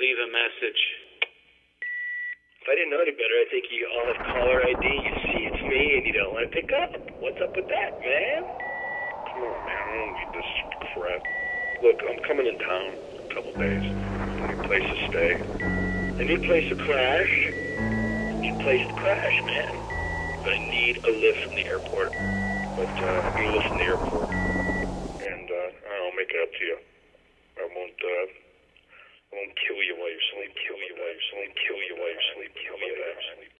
Leave a message. If I didn't know any better, I think you all have caller ID. You see it's me, and you don't want to pick up. What's up with that, man? Come on, man. I don't need this crap. Look, I'm coming in town in a couple days. I need a place to stay. A new place to crash. New place to crash, man. But I need a lift from the airport. But uh, I'm gonna live from the airport, and uh, I'll make it up to you. Won't. Kill your while you're. Kill your while you're. Kill your while you're. Kill you while you're sleeping.